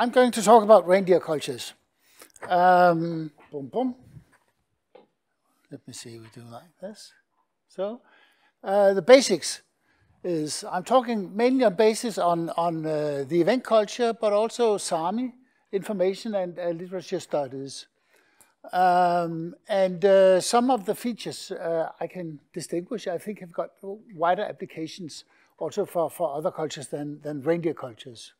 I'm going to talk about reindeer cultures. Um, boom, boom. Let me see, we do like this. So, uh, the basics is I'm talking mainly on basis on, on uh, the Evenk culture, but also Sami information and uh, literature studies. Um, and uh, some of the features uh, I can distinguish, I think have got wider applications also for, for other cultures than, than reindeer cultures.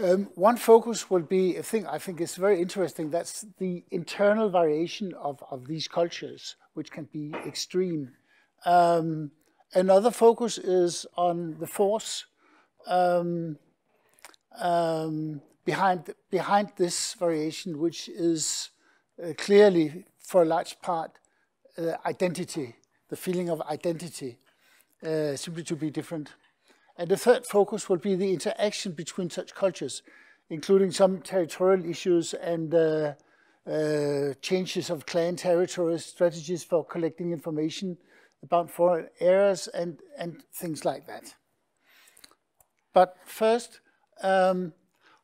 Um, one focus will be a thing I think is very interesting. That's the internal variation of, of these cultures, which can be extreme. Um, another focus is on the force um, um behind, behind this variation, which is uh, clearly, for a large part, uh, identity, the feeling of identity, uh, simply to be different. And the third focus will be the interaction between such cultures, including some territorial issues and uh, uh, changes of clan territories, strategies for collecting information about foreign areas, and, and things like that. But first, um,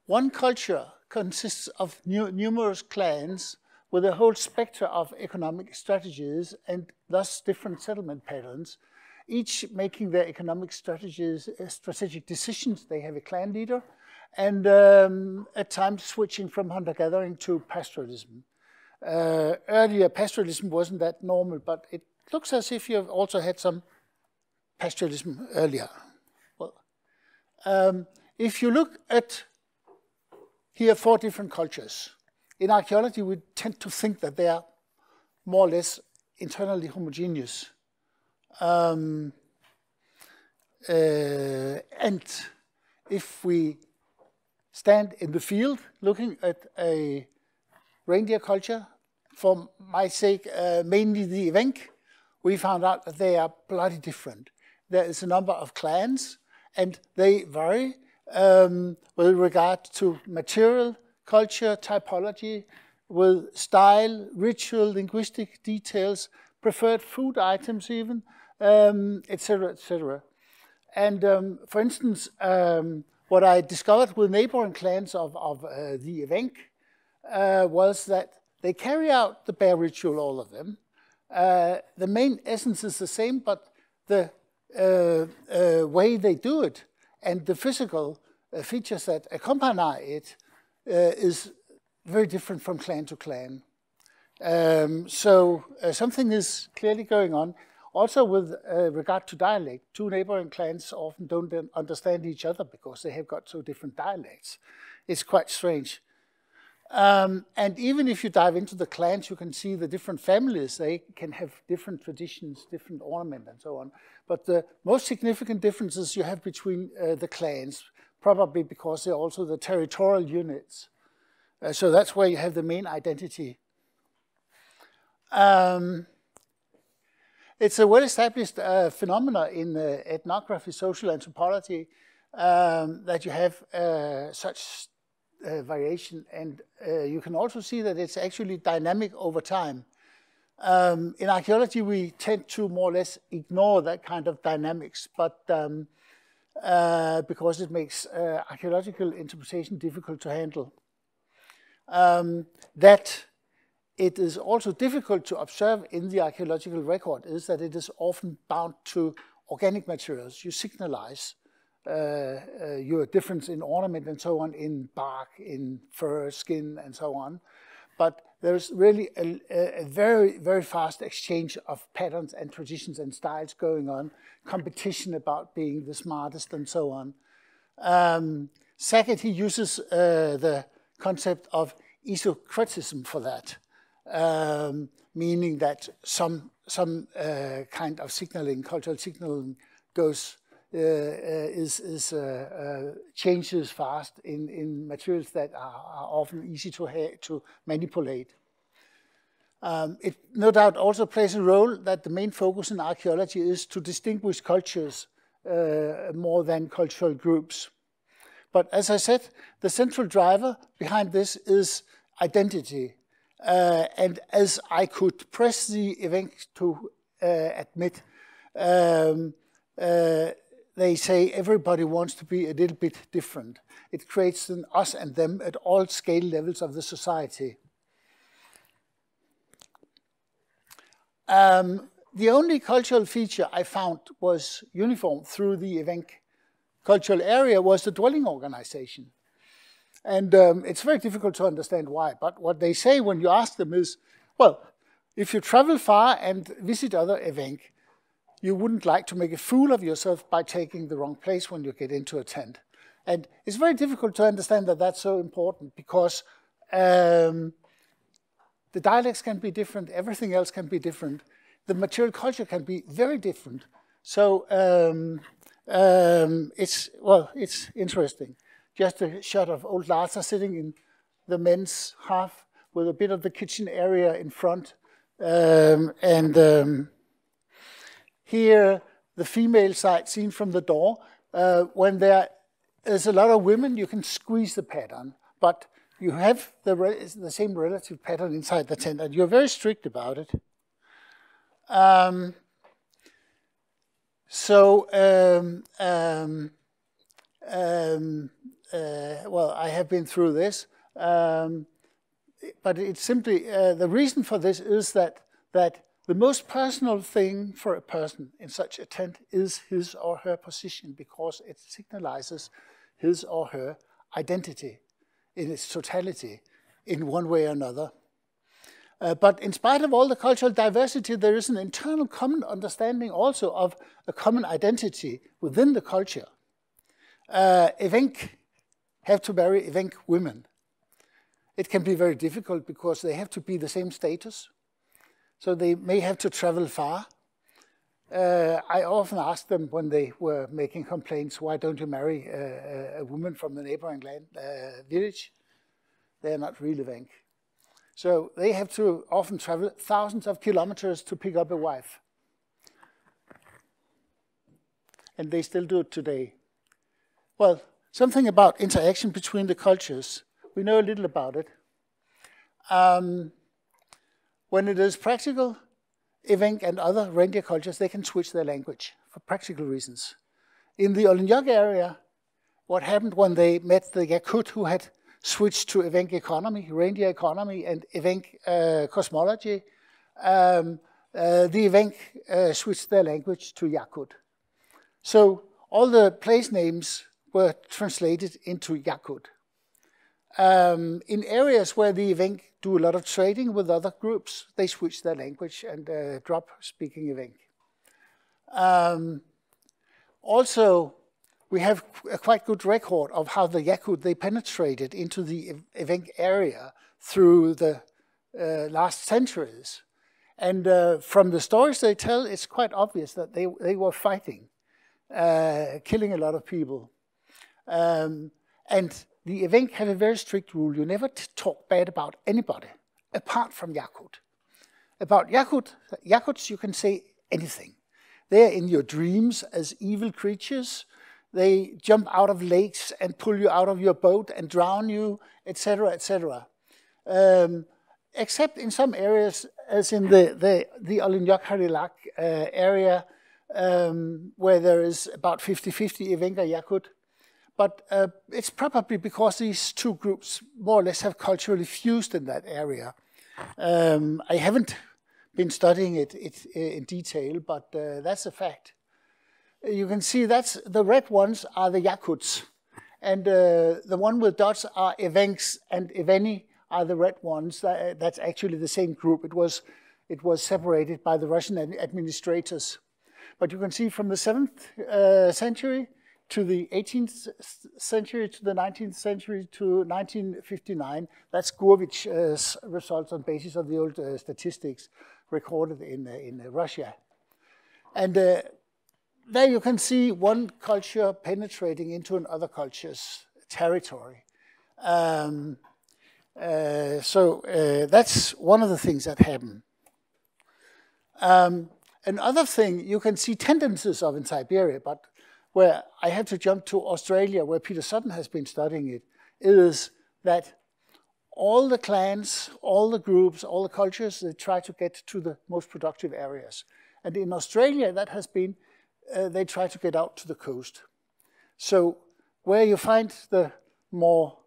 one culture consists of nu numerous clans with a whole spectrum of economic strategies and thus different settlement patterns each making their economic strategies, uh, strategic decisions. They have a clan leader, and um, at times switching from hunter-gathering to pastoralism. Uh, earlier, pastoralism wasn't that normal, but it looks as if you've also had some pastoralism earlier. Well, um, if you look at here four different cultures, in archaeology we tend to think that they are more or less internally homogeneous. Um, uh, and if we stand in the field looking at a reindeer culture, for my sake, uh, mainly the Evenk, we found out that they are bloody different. There is a number of clans, and they vary um, with regard to material, culture, typology, with style, ritual, linguistic details, preferred food items even, etc., um, etc. And um, for instance, um, what I discovered with neighboring clans of, of uh, the Evenk uh, was that they carry out the bear ritual, all of them. Uh, the main essence is the same, but the uh, uh, way they do it and the physical uh, features that accompany it is very different from clan to clan. Um, so something is clearly going on. Also with uh, regard to dialect, two neighboring clans often don't understand each other because they have got so different dialects. It's quite strange. Um, and even if you dive into the clans, you can see the different families. They can have different traditions, different ornament, and so on. But the most significant differences you have between uh, the clans, probably because they're also the territorial units. Uh, so that's where you have the main identity. Um, it's a well-established uh, phenomena in uh, ethnography, social anthropology, um, that you have uh, such uh, variation. And uh, you can also see that it's actually dynamic over time. Um, in archaeology, we tend to more or less ignore that kind of dynamics, but um, uh, because it makes archaeological interpretation difficult to handle. Um, that it is also difficult to observe in the archaeological record is that it is often bound to organic materials. You signalize uh, uh, your difference in ornament and so on in bark, in fur, skin, and so on. But there's really a, a, very, very fast exchange of patterns and traditions and styles going on, competition about being the smartest and so on. Um, he uses uh, the concept of isochrestism for that um, meaning that some some uh, kind of signaling, cultural signaling, goes uh, uh is is uh, uh, changes fast in in materials that are, are often easy to to manipulate. Um, it no doubt also plays a role that the main focus in archaeology is to distinguish cultures more than cultural groups. But as I said, the central driver behind this is identity, uh, and as I could press the Evenk to uh, admit, um, uh, they say everybody wants to be a little bit different. It creates an us and them at all scale levels of the society. Um, the only cultural feature I found was uniform through the Evenk cultural area was the dwelling organization. And um, it's very difficult to understand why. But what they say when you ask them is, well, if you travel far and visit other Evenk, you wouldn't like to make a fool of yourself by taking the wrong place when you get into a tent. And it's very difficult to understand that that's so important because um, the dialects can be different, everything else can be different. The material culture can be very different. So um, um, it's, well, it's interesting. Just a shot of old Larsa sitting in the men's half with a bit of the kitchen area in front. Um, and um, here, the female side seen from the door. Uh, when there is a lot of women, you can squeeze the pattern. But you have the, the same relative pattern inside the tent, and you're very strict about it. Um, so, um, um, um, uh, well, I have been through this, um, but it's simply uh, the reason for this is that that the most personal thing for a person in such a tent is his or her position because it signalizes his or her identity in its totality in one way or another. Uh, but in spite of all the cultural diversity, there is an internal common understanding also of a common identity within the culture. Uh, Evenk have to marry Evenk women. It can be very difficult because they have to be the same status. So they may have to travel far. Uh, I often ask them when they were making complaints, why don't you marry a, a woman from the neighboring land, uh, village? They are not really Evenk. So they have to often travel thousands of kilometers to pick up a wife. And they still do it today. Well, something about interaction between the cultures. We know a little about it. Um, when it is practical, Evenk and other reindeer cultures, they can switch their language for practical reasons. In the Olynjok area, what happened when they met the Yakut who had switched to Evenk economy, reindeer economy, and Evenk uh, cosmology. Um, uh, the Evenk uh, switched their language to Yakut. So all the place names were translated into Yakut. Um, in areas where the Evenk do a lot of trading with other groups, they switch their language and uh, drop speaking Evenk. Um, also, we have a quite good record of how the Yakut, they penetrated into the Evenk area through the uh, last centuries. And uh, from the stories they tell, it's quite obvious that they, they were fighting, uh, killing a lot of people. Um, and the Evenk have a very strict rule. You never talk bad about anybody, apart from Yakut. About Yakut, Yakuts, you can say anything. They're in your dreams as evil creatures they jump out of lakes and pull you out of your boat and drown you, etc., etc. Um, except in some areas, as in the, the, the Olynjok Harilak uh, area, um, where there is about 50-50 Evenka Yakut. But uh, it's probably because these two groups more or less have culturally fused in that area. Um, I haven't been studying it, it in detail, but uh, that's a fact you can see that's the red ones are the Yakuts. And uh, the one with dots are Evenks and Eveni are the red ones. That, that's actually the same group. It was, it was separated by the Russian administrators. But you can see from the 7th uh, century to the 18th century to the 19th century to 1959, that's Gurevitch's uh, results on basis of the old uh, statistics recorded in, uh, in Russia. And uh, there you can see one culture penetrating into another culture's territory. Um, uh, so uh, that's one of the things that happen. Um, another thing you can see tendencies of in Siberia, but where I have to jump to Australia, where Peter Sutton has been studying it, is that all the clans, all the groups, all the cultures, they try to get to the most productive areas. And in Australia, that has been uh, they try to get out to the coast. So where you find the more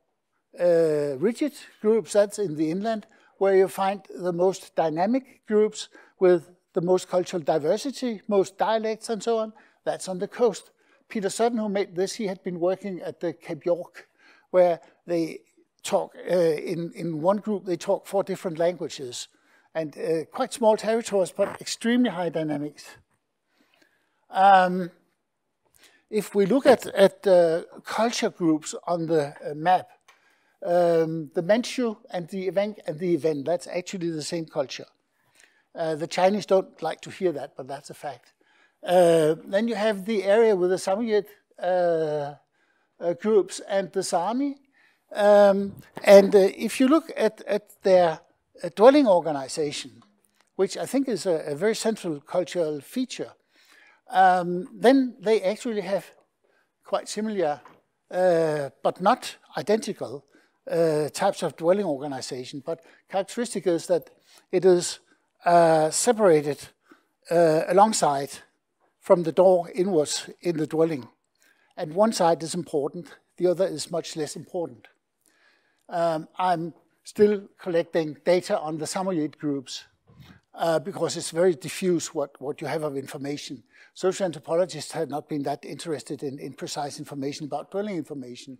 uh, rigid groups, that's in the inland, where you find the most dynamic groups with the most cultural diversity, most dialects and so on, that's on the coast. Peter Sutton, who made this, he had been working at the Cape York, where they talk, uh, in, in one group, they talk four different languages and uh, quite small territories, but extremely high dynamics. Um, if we look at, at uh, culture groups on the uh, map, um, the Manchu and the Evenk and the Even, that's actually the same culture. Uh, the Chinese don't like to hear that, but that's a fact. Uh, then you have the area with the Samoyed uh, uh, groups and the Sami. Um, and if you look at, at their dwelling organization, which I think is a, a very central cultural feature, um, then they actually have quite similar, uh, but not identical, uh, types of dwelling organization. But characteristic is that it is uh, separated alongside from the door inwards in the dwelling. And one side is important, the other is much less important. Um, I'm still collecting data on the Samoyed groups uh, because it's very diffuse what, what you have of information. Social anthropologists have not been that interested in, in precise information about dwelling information.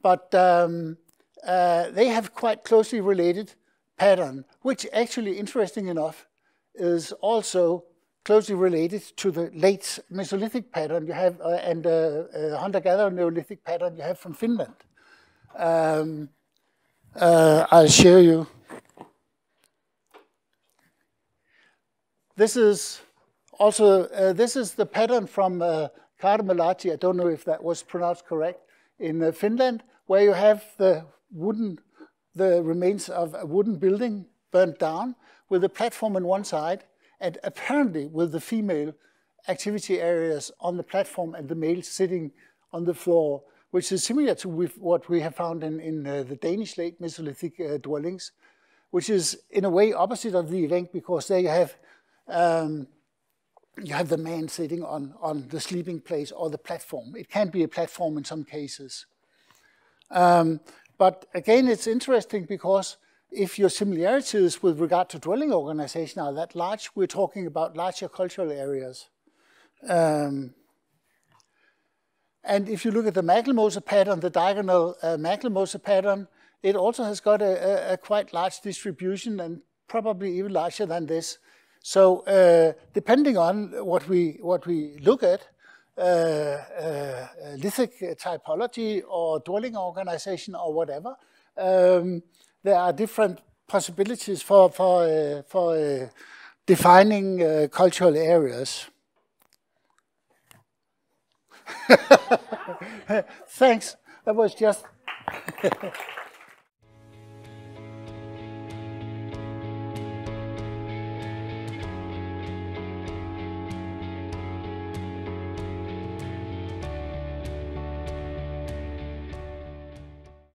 But um, uh, they have quite closely related pattern, which actually, interesting enough, is also closely related to the late Mesolithic pattern you have uh, and uh, uh, hunter-gatherer Neolithic pattern you have from Finland. Um, uh, I'll show you. This is also uh, this is the pattern from uh, Kaaremalahti. I don't know if that was pronounced correct in Finland, where you have the wooden the remains of a wooden building burnt down with a platform on one side and apparently with the female activity areas on the platform and the male sitting on the floor, which is similar to what we have found in, in uh, the Danish late Mesolithic uh, dwellings, which is in a way opposite of the Evenk because there you have um, you have the man sitting on, on the sleeping place or the platform. It can be a platform in some cases. Um, but again, it's interesting because if your similarities with regard to dwelling organization are that large, we're talking about larger cultural areas. Um, and if you look at the Maglemose pattern, the diagonal uh, Maglemose pattern, it also has got a, a, a, quite large distribution and probably even larger than this. So uh, depending on what we, what we look at, uh, uh lithic typology or dwelling organization or whatever, um, there are different possibilities for, for, uh, for uh, defining uh, cultural areas. Thanks. That was just.